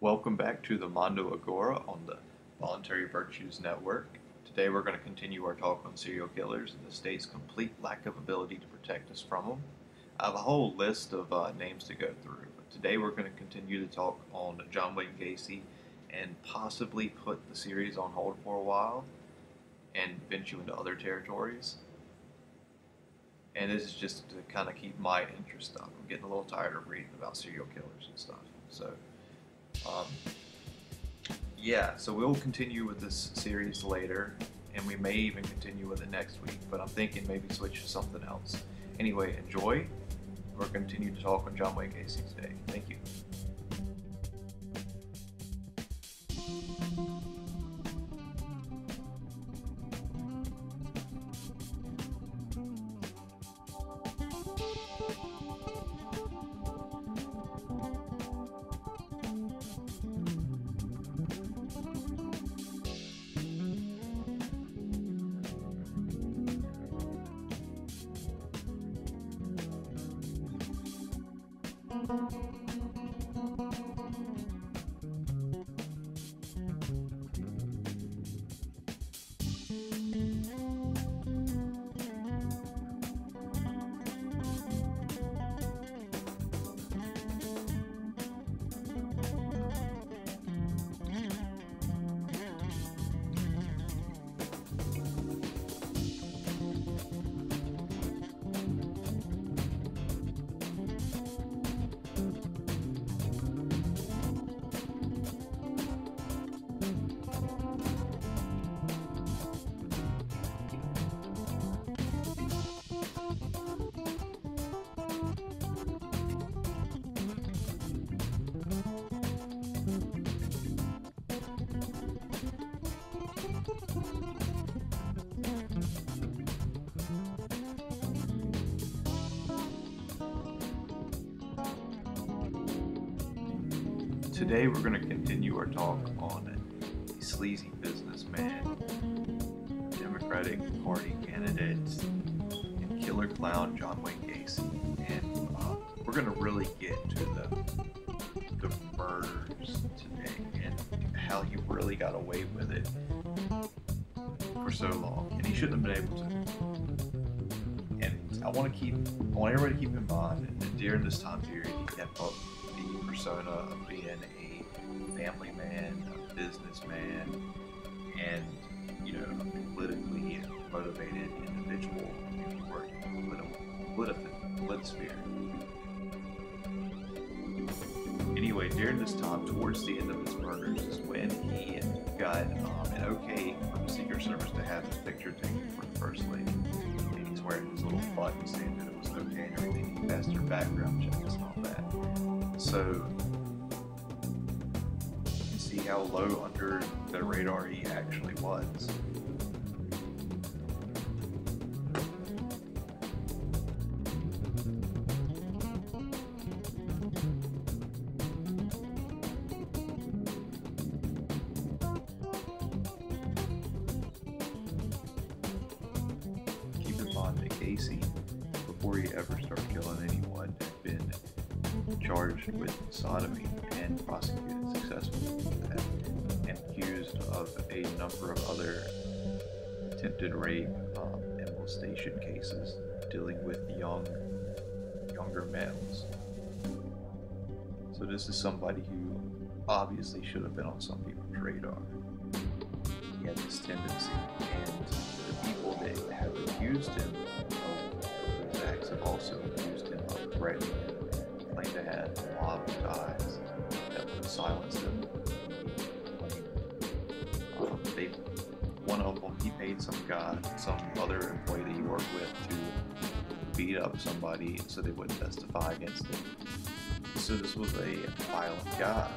Welcome back to the Mondo Agora on the Voluntary Virtues Network. Today we're going to continue our talk on serial killers and the state's complete lack of ability to protect us from them. I have a whole list of uh, names to go through, but today we're going to continue to talk on John Wayne Gacy and possibly put the series on hold for a while and venture into other territories. And this is just to kind of keep my interest up. I'm getting a little tired of reading about serial killers and stuff. So, um, yeah, so we'll continue with this series later, and we may even continue with it next week, but I'm thinking maybe switch to something else. Anyway, enjoy. We're continue to talk on John Wayne Gacy today. Thank you. Today we're going to continue our talk on the sleazy businessman, Democratic Party candidate, and killer clown John Wayne Gacy. And uh, we're going to really get to the, the murders today and how he really got away with it for so long. And he shouldn't have been able to. And I want to keep, I want everybody to keep in mind that during this time period, he kept up the persona of being a family man, a businessman, and you know, a politically motivated individual working in the political, political Anyway, during this time, towards the end of his murders, is when he got um, an okay from the Secret Service to have his picture taken for the First Lady. And he's wearing his little button saying that it was okay and everything. He passed her background check and all that. So you can see how low under the radar he actually was. Keep in mind that Gacy, before he ever started killing anyone, charged with sodomy and prosecuted successfully for that, and accused of a number of other attempted rape um, and molestation cases dealing with young, younger males. So this is somebody who obviously should have been on some people's radar. He had this tendency, and the people that have accused him of those acts have also accused him of threatening him lot of ties that would silence them. Um, they, one of them, he paid some guy, some other employee that he worked with to beat up somebody so they wouldn't testify against him. So this was a violent guy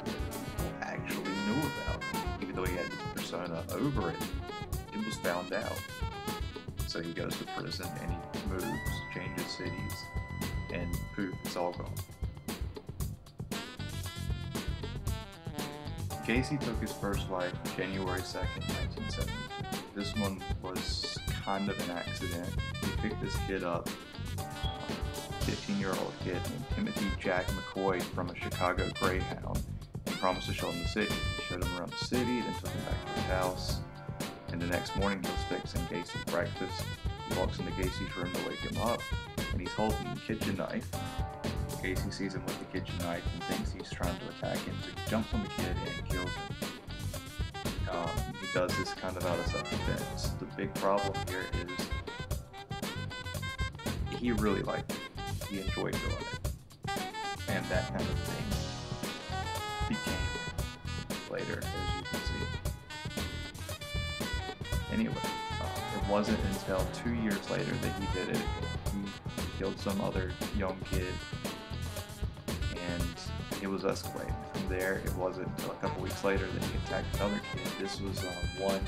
actually knew about even though he had this persona over it. It was found out. So he goes to prison and he moves, changes cities, and poof, it's all gone. Gacy took his first wife January 2nd, 1970. This one was kind of an accident. He picked this kid up, 15 year old kid named Timothy Jack McCoy from a Chicago Greyhound, and promised to show him the city. He showed him around the city, then took him back to his house. And the next morning, he was fixing Gacy breakfast. He walks into Gacy's room to wake him up, and he's holding a kitchen knife. Gacy sees him with the kitchen knife and thinks he's trying to attack him, so he jumps on the kid and kills him. Um, he does this kind of out of self-defense. The big problem here is he really liked it. He enjoyed doing it, and that kind of thing became later, as you can see. Anyway, uh, it wasn't until two years later that he did it. He killed some other young kid, it was escalating. From there, it wasn't until a couple weeks later that he attacked another kid. This was uh, one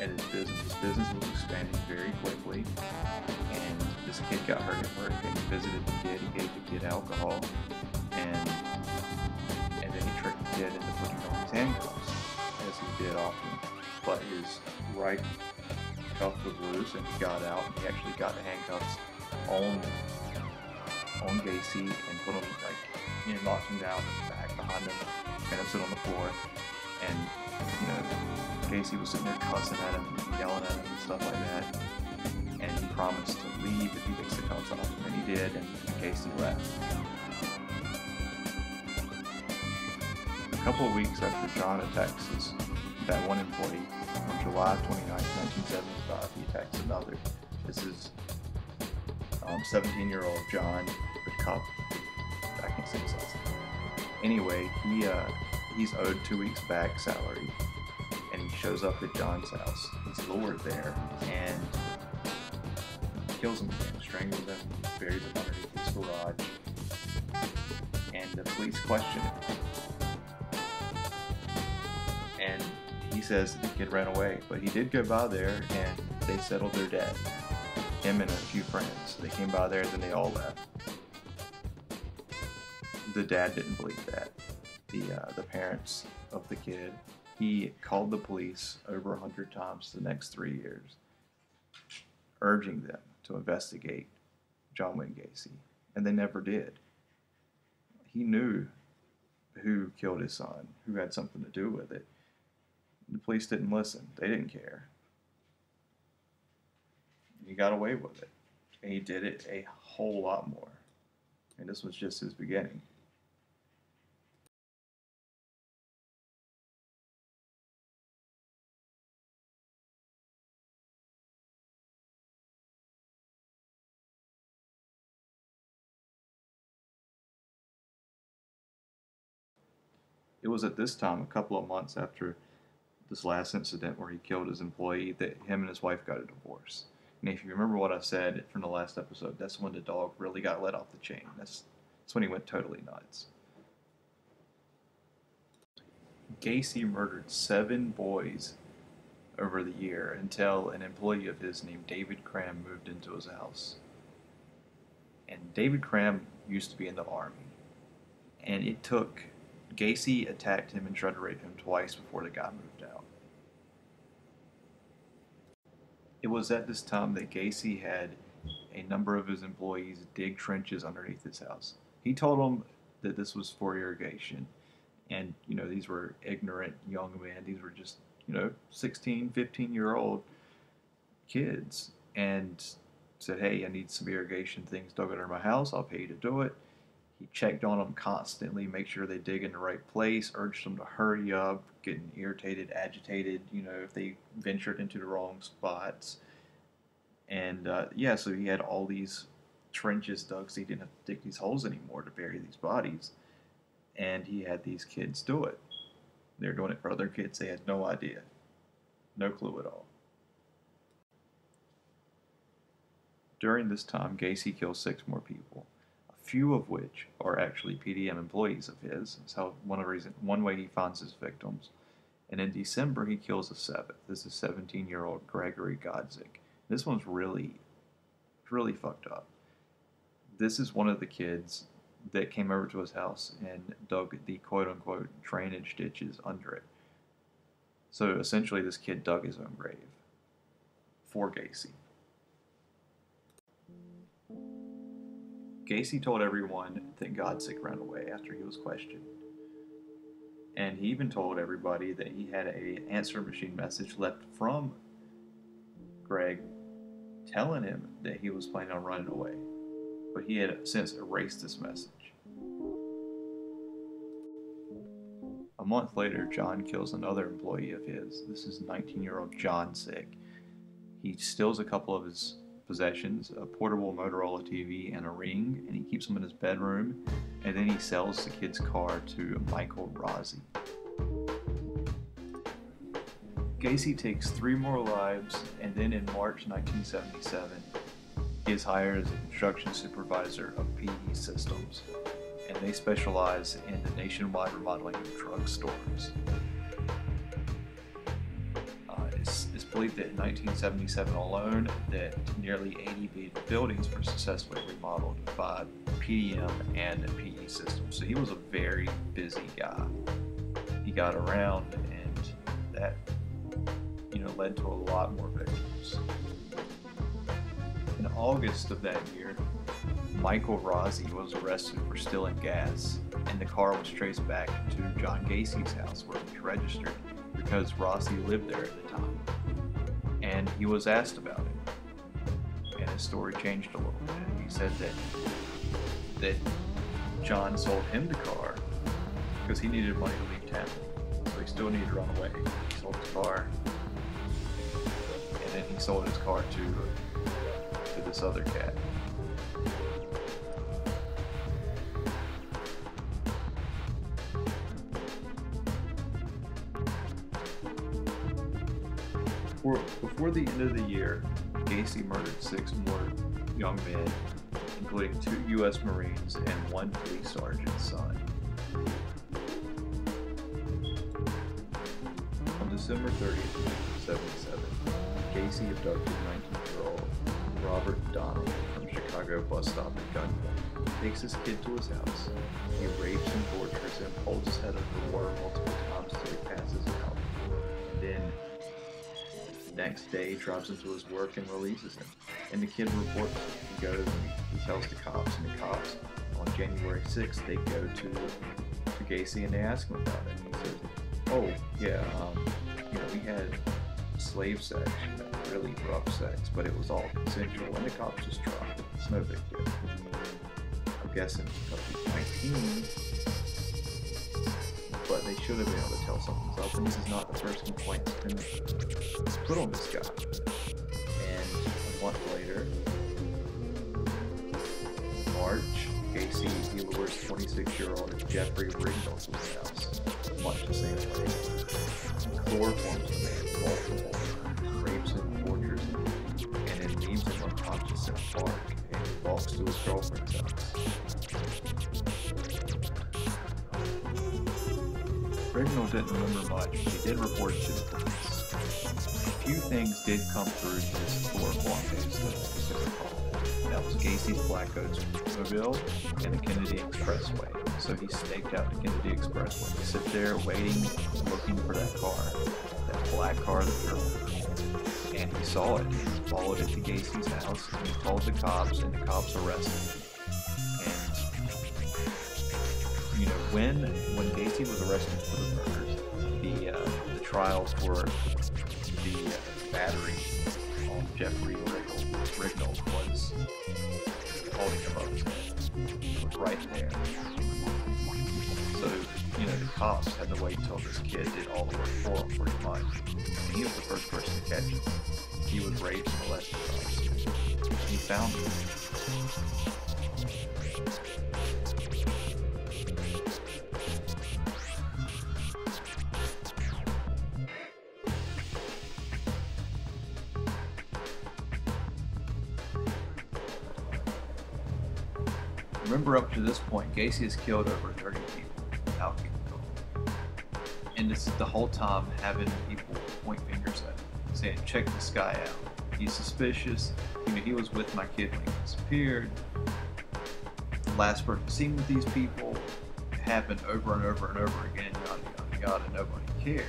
at his business. His business was expanding very quickly, and this kid got hurt at work. And he visited the kid. He gave the kid alcohol, and and then he tricked the kid into putting on his handcuffs, as he did often. But his right cuff was loose, and he got out. And he actually got the handcuffs on on Gacy and put him like you know him down the back behind him, and him sit on the floor. And you know Gacy was sitting there cussing at him, and yelling at him, and stuff like that. And he promised to leave if he takes the cuffs off, and he did, and Gacy left. A couple of weeks after John attacks his, that one employee, on July 29, 1975, he attacks another. This is 17-year-old um, John Cup. Anyway, he uh, he's owed two weeks back salary, and he shows up at John's house. He's lured there and kills him strangles him, buries him underneath his garage, and the police question him. And he says the kid ran away, but he did go by there and they settled their debt. Him and a few friends. They came by there, then they all left. The dad didn't believe that. The uh, the parents of the kid. He called the police over a hundred times the next three years, urging them to investigate John Wayne Gacy, and they never did. He knew who killed his son, who had something to do with it. The police didn't listen. They didn't care. He got away with it. And he did it a whole lot more. And this was just his beginning. It was at this time, a couple of months after this last incident where he killed his employee, that him and his wife got a divorce. And if you remember what I said from the last episode, that's when the dog really got let off the chain. That's, that's when he went totally nuts. Gacy murdered seven boys over the year until an employee of his named David Cram moved into his house. And David Cram used to be in the army. And it took Gacy attacked him and tried to rape him twice before the guy moved out. It was at this time that Gacy had a number of his employees dig trenches underneath his house. He told them that this was for irrigation. And, you know, these were ignorant young men. These were just, you know, 16, 15 year old kids. And said, hey, I need some irrigation things dug under my house. I'll pay you to do it. He checked on them constantly, make sure they dig in the right place, urged them to hurry up, getting irritated, agitated, you know, if they ventured into the wrong spots. And uh, yeah, so he had all these trenches dug so he didn't have to dig these holes anymore to bury these bodies. And he had these kids do it. They're doing it for other kids. They had no idea, no clue at all. During this time, Gacy kills six more people few of which are actually PDM employees of his. That's how one of reason, one way he finds his victims. And in December, he kills a seventh. This is 17-year-old Gregory Godzik. This one's really, really fucked up. This is one of the kids that came over to his house and dug the quote-unquote drainage ditches under it. So essentially, this kid dug his own grave for Gacy. Gacy told everyone that Godzik ran away after he was questioned. And he even told everybody that he had a answer machine message left from Greg telling him that he was planning on running away. But he had since erased this message. A month later, John kills another employee of his. This is 19 year old John Szyc. He steals a couple of his possessions a portable Motorola TV and a ring, and he keeps them in his bedroom. And then he sells the kid's car to Michael Rossi. Gacy takes three more lives, and then in March 1977, he is hired as a construction supervisor of PE Systems, and they specialize in the nationwide remodeling of drugstores. It's that in 1977 alone, that nearly 80 buildings were successfully remodeled by PDM and PE Systems. So he was a very busy guy. He got around, and that you know, led to a lot more victims. In August of that year, Michael Rossi was arrested for stealing gas, and the car was traced back to John Gacy's house where it was registered because Rossi lived there at the time. He was asked about it, and his story changed a little bit. He said that that John sold him the car because he needed money to leave town, so he still needed to run away. He sold the car, and then he sold his car to to this other cat. Before, the end of the year, Gacy murdered six more young men, including two U.S. Marines and one police sergeant's son. On December 30th, 1977, Gacy abducted 19-year-old Robert Donald from Chicago bus stop at gunpoint, takes his kid to his house. He rapes and tortures him, holds his head under water multiple times until he passes out. Next day drives into his work and releases him. And the kid reports. He goes and he, tells the cops, and the cops on January 6th they go to to Gacy and they ask him about it. And he says, "Oh yeah, um, you know we had slave sex, really rough sex, but it was all consensual, and the cops just dropped it. It's no big deal." I'm guessing because he's 19, but they should have been able to tell something's up, and this is not first that's been put on this guy. And a month later, March, Gacy he lures 26-year-old Jeffrey Rignall to his house, much the same way. Chloroforms the man multiple rapes him, tortures him, and then leaves him unconscious in a park, and walks to his girlfriend's house. Didn't remember much, but he did report to the police. A few things did come through his chloroform based specific call. That was Gacy's Black Oats Mobile and the Kennedy Expressway. So he staked out the Kennedy Expressway. He sit there waiting, looking for that car, that black car that drove And he saw it. He followed it to Gacy's house and he called the cops and the cops arrested him. And you know, when when Gacy was arrested for trial for the battery on Jeffrey Rignall, was holding him up. Was right there. So, you know, the cops had to wait until this kid did all the work for him pretty much. And he was the first person to catch him. He was raped and molested. He found him. This point, Gacy has killed over 30 people without. And this is the whole time having people point fingers at him, saying, check this guy out. He's suspicious. You know, he was with my kid when he disappeared. The last person seen with these people happened over and over and over again, yada, yada, yada, nobody cared.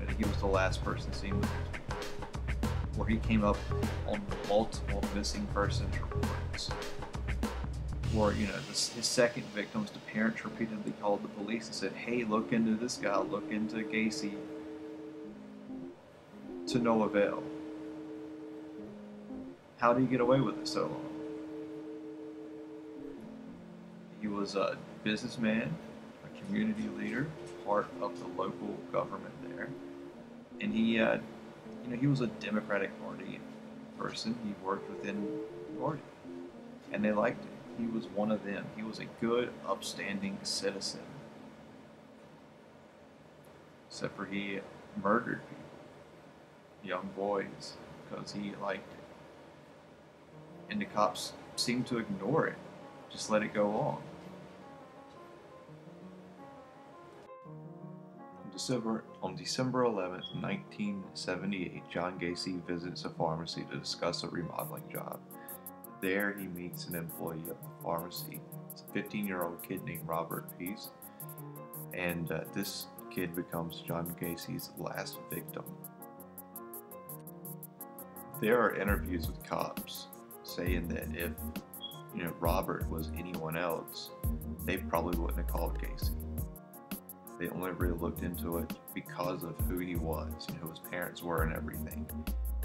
You know, he was the last person seen with these people. Where he came up on multiple missing persons reports or you know, this, his second victims, the parents repeatedly called the police and said, "Hey, look into this guy. Look into Gacy." To no avail. How do you get away with it so long? He was a businessman, a community leader, part of the local government there, and he, uh, you know, he was a Democratic Party person. He worked within the party, and they liked him. He was one of them. He was a good, upstanding citizen. Except for he murdered people, young boys, because he liked it. And the cops seemed to ignore it, just let it go on. December, on December 11th, 1978, John Gacy visits a pharmacy to discuss a remodeling job. There, he meets an employee of the pharmacy. It's a 15 year old kid named Robert Piest, and uh, this kid becomes John Gacy's last victim. There are interviews with cops saying that if you know Robert was anyone else, they probably wouldn't have called Gacy. They only really looked into it because of who he was, know, who his parents were and everything.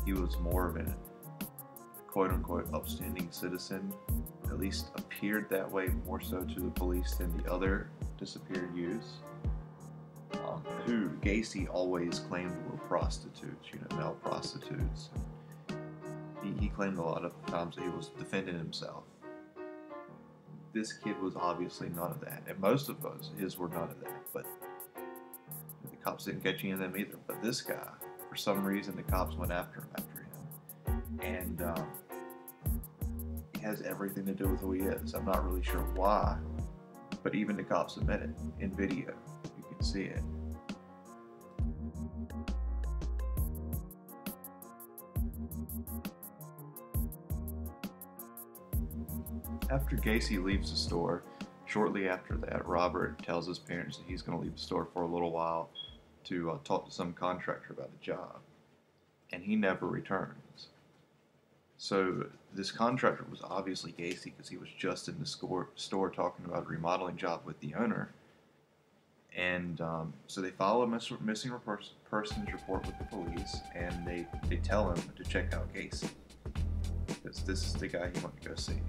He was more of a quote unquote upstanding citizen, at least appeared that way more so to the police than the other disappeared youths, um, who Gacy always claimed were prostitutes, you know, male prostitutes. He, he claimed a lot of times that he was defending himself. This kid was obviously none of that, and most of those his were none of that. But the cops didn't catch any of them either. But this guy, for some reason, the cops went after him after him, and um, he has everything to do with who he is. I'm not really sure why, but even the cops admit it in video. You can see it. After Gacy leaves the store, shortly after that, Robert tells his parents that he's going to leave the store for a little while to uh, talk to some contractor about a job, and he never returns. So this contractor was obviously Gacy because he was just in the store, store talking about a remodeling job with the owner. And um, so they follow a miss- missing pers- persons report with the police, and they, they tell him to check out Gacy because this is the guy he went to go see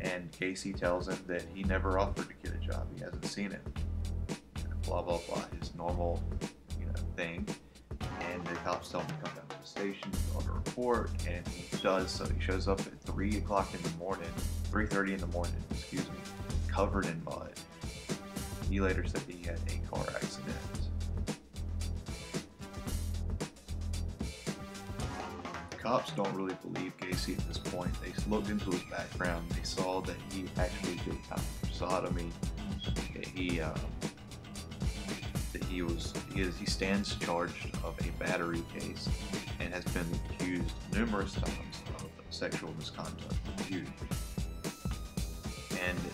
and Gacy tells him that he never offered to get a job. He hasn't seen it. Blah blah blah. His normal, you know, thing. And the cops tell him to come station on a report, and he does. So he shows up at three o'clock in the morning, three thirty in the morning, excuse me, covered in mud. He later said he had a car accident. cops don't really believe Gacy at this point. They looked into his background. They saw that he actually did have sodomy. He uh, he was he, is, he stands charged of a battery case and has been accused numerous times of sexual misconduct. And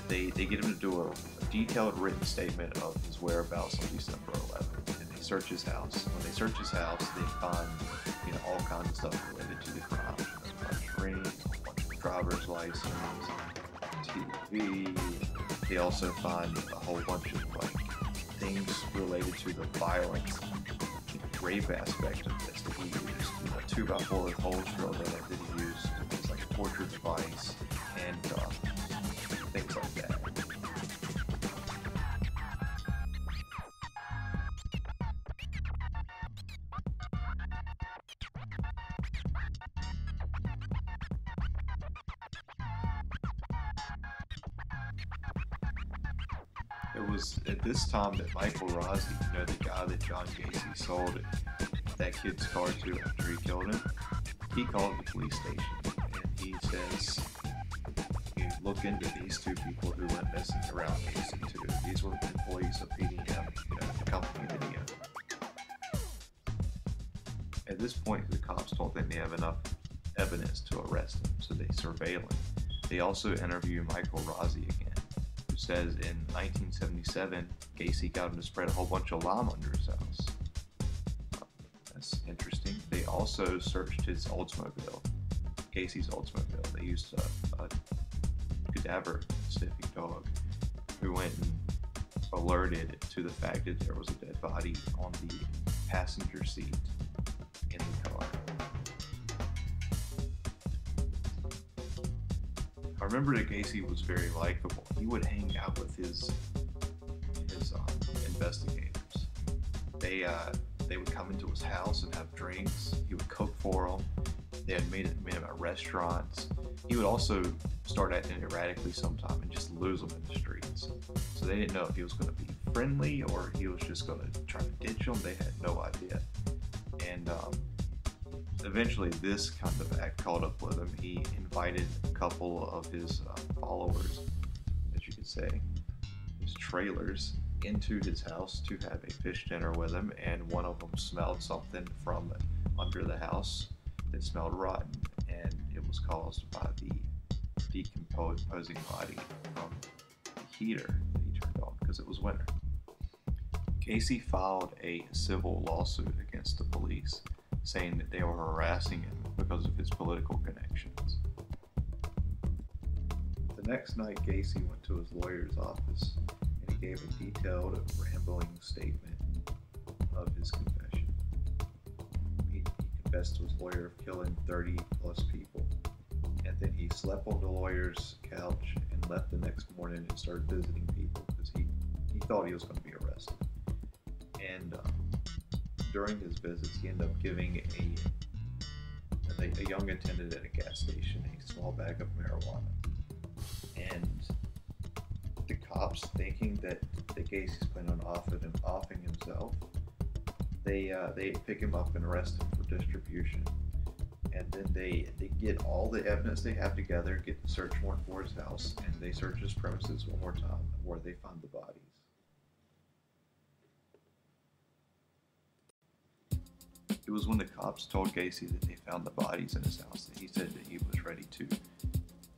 they, they get him to do a, a detailed written statement of his whereabouts on December 11th. And they search his house. When they search his house, they find you know all kinds of stuff related to the crime. A bunch of rings, a bunch of driver's license, TV. They also find a whole bunch of like things related to the violence, rape aspect of this that he used. You know, two by four with holes drilled in it that he used. Things like torture device, handcuffs, uh, things that Michael Rossi, you know, the guy that John Gacy sold that kid's car to after he killed him, he called the police station and he says, you look into these two people who went missing around Gacy too. These were employees of PDM, you know, the company that he owned. At this point, the cops don't think they have enough evidence to arrest him, so they surveil him. They also interview Michael Rossi again who says in 1977, Gacy got him to spread a whole bunch of lime under his house. That's interesting. They also searched his Oldsmobile, Gacy's Oldsmobile. They used a, a cadaver sniffing dog who went and alerted to the fact that there was a dead body on the passenger seat in the car. I remember that Gacy was very likable. He would hang out with his investigators. They uh, they would come into his house and have drinks. He would cook for them. They had made, it, made him at restaurants. He would also start acting erratically sometime and just lose them in the streets. So they didn't know if he was going to be friendly or he was just going to try to ditch them. They had no idea. And um, eventually, this kind of act caught up with him. He invited a couple of his uh, followers, as you could say, his trailers, into his house to have a fish dinner with him. And one of them smelled something from under the house that smelled rotten, and it was caused by the decomposing body from the heater that he turned on because it was winter. Gacy filed a civil lawsuit against the police, saying that they were harassing him because of his political connections. The next night, Gacy went to his lawyer's office gave a detailed, rambling statement of his confession. He, he confessed to his lawyer of killing 30 plus people, and then he slept on the lawyer's couch and left the next morning and started visiting people because he, he thought he was going to be arrested and um, during his visits, he ended up giving a, a, young attendant at a gas station a small bag of marijuana. And cops, thinking that the Gacy's planning on offing, him, offing himself, they uh, they pick him up and arrest him for distribution. And then they, they get all the evidence they have together, get the search warrant for his house, and they search his premises one more time where they find the bodies. It was when the cops told Gacy that they found the bodies in his house that he said that he was ready to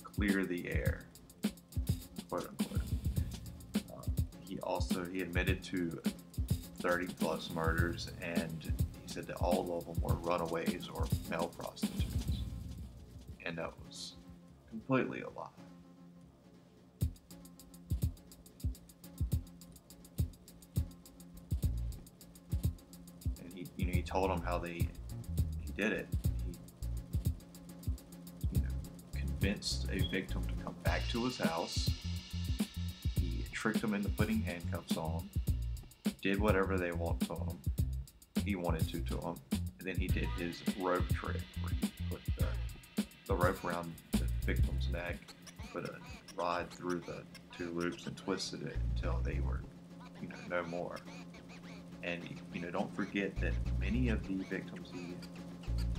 clear the air, quote unquote. Also he admitted to 30 plus murders, and he said that all of them were runaways or male prostitutes, and that was completely a lie. And he, you know, he told them how they he did it. He you know convinced a victim to come back to his house. Tricked them into putting handcuffs on. Did whatever they want to him. He wanted to to him. And then he did his rope trick where he put the, the rope around the victim's neck, put a rod through the two loops and twisted it until they were, you know, no more. And you know, don't forget that many of the victims he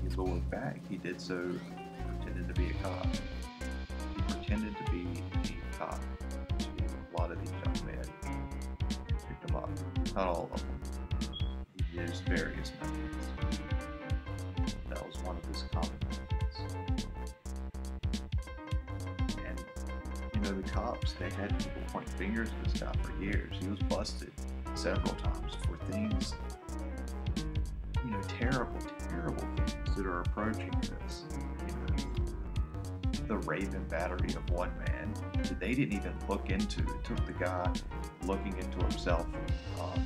he lured back, he did so pretending to be a cop. He pretended to be a cop Not all of them. He used various methods. That was one of his common methods. And you know, the cops, they had people point fingers at this guy for years. He was busted several times for things, you know, terrible, terrible things that are approaching this. You know, the rape and battery of one man that they didn't even look into. It took the guy looking into himself, um,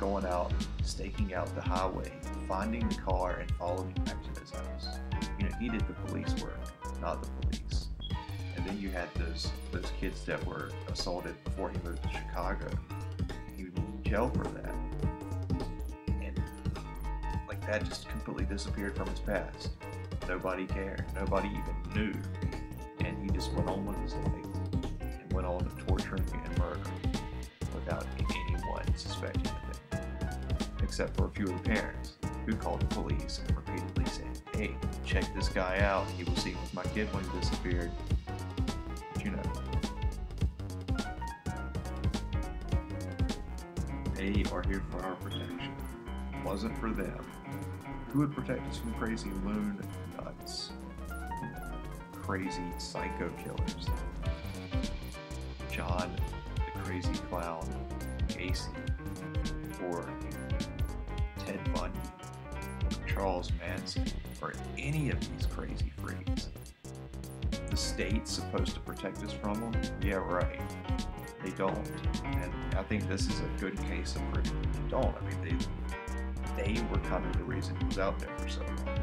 going out, staking out the highway, finding the car, and following back to his house. You know, he did the police work, not the police. And then you had those those kids that were assaulted before he moved to Chicago He would jail for that. And like that just completely disappeared from his past. Nobody cared. Nobody even knew. And he just went on with his life and went on torturing and murdering without anyone suspecting anything. Except for a few of the parents who called the police and repeatedly said, Hey, check this guy out. He was seen with my kid when he disappeared. But you know, They are here for our protection. It wasn't for them. Who would protect us from crazy loon nuts? Crazy psycho killers. John, crazy clown, Gacy, or Ted Bundy, Charles Manson, or any of these crazy freaks. The state's supposed to protect us from them? Yeah, right. They don't. And I think this is a good case of where they don't. I mean, they, they were kind of the reason he was out there for so long.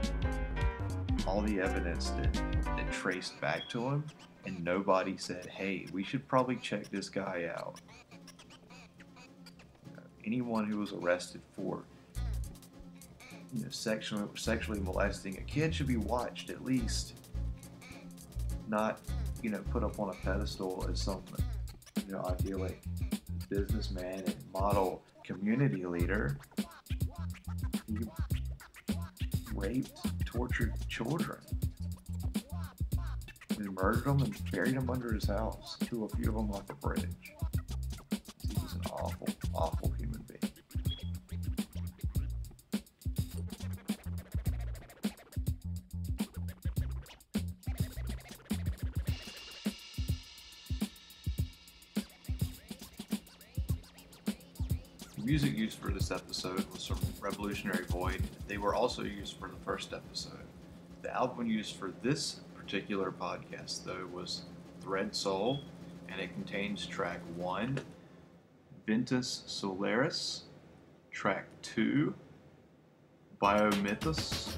All the evidence that, that traced back to him, and nobody said, hey, we should probably check this guy out. You know, anyone who was arrested for you know, sexually, sexually molesting a kid should be watched at least, not, you know, put up on a pedestal as some, you know, idyllic businessman and model community leader. He raped, tortured children. He murdered them and buried them under his house, threw a few of them off a bridge. He was an awful, awful human being. The music used for this episode was from Revolutionary Void. They were also used for the first episode. The album used for this particular podcast, though, was Thread Soul, and it contains track 1, Ventus Solaris, track 2, Biomythos,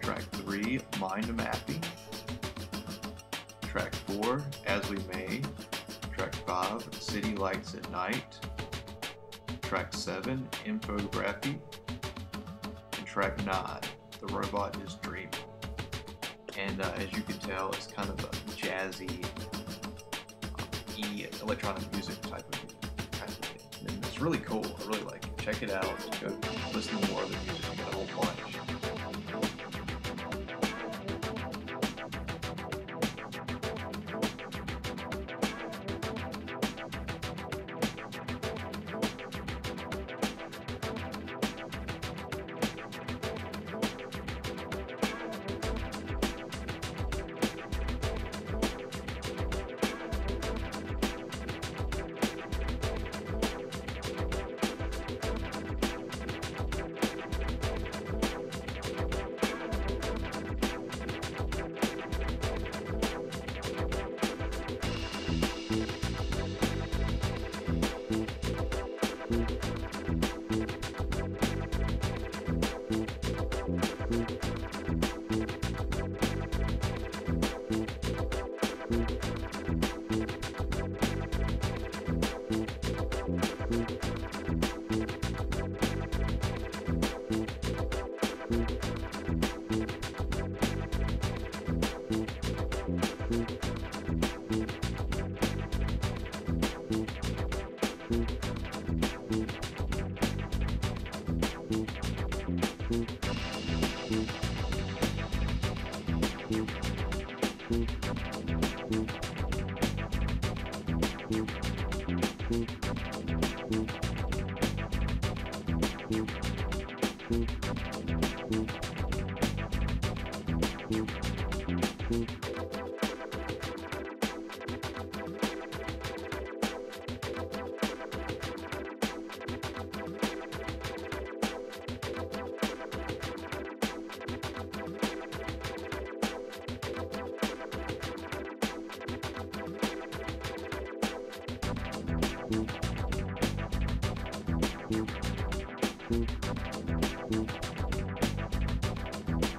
track 3, Mind Mapping, track 4, As We May, track 5, City Lights at Night, track 7, Infography, and track 9, The Robot is Dreaming. And uh, as you can tell, it's kind of a jazzy, uh, e electronic music type of, type of thing. And it's really cool. I really like it. Check it out. Go listen to more of the music. You got a whole bunch.